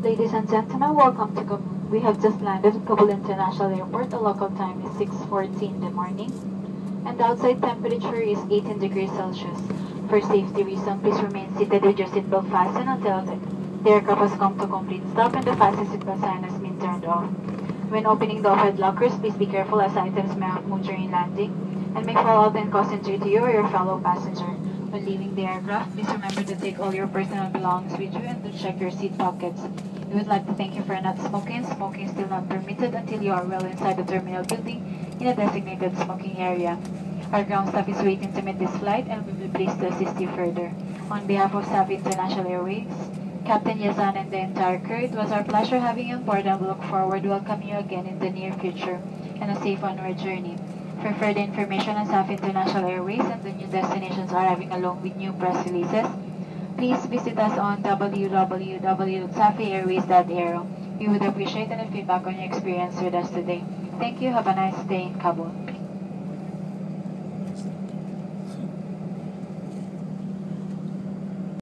Ladies and gentlemen, welcome to Kabul. We have just landed at Kabul International Airport. The local time is 6.14 in the morning. And the outside temperature is 18 degrees Celsius. For safety reasons, please remain seated with your seatbelt fastened until the, the aircraft has come to complete stop and the fasten seatbelt sign has been turned off. When opening the overhead lockers, please be careful as items may have moved during landing and may fall out and cause injury to you or your fellow passenger. When leaving the aircraft, please remember to take all your personal belongings with you and to check your seat pockets. We would like to thank you for not smoking. Smoking is still not permitted until you are well inside the terminal building in a designated smoking area. Our ground staff is waiting to meet this flight and we will be pleased to assist you further. On behalf of Safi International Airways, Captain Yazan and the entire crew, it was our pleasure having you on board and we look forward to welcoming you again in the near future and a safe onward journey. For further information on Safi International Airways and the new destinations arriving along with new press releases, please visit us on www.safiairways.aero. We would appreciate any feedback on your experience with us today. Thank you. Have a nice day in Kabul.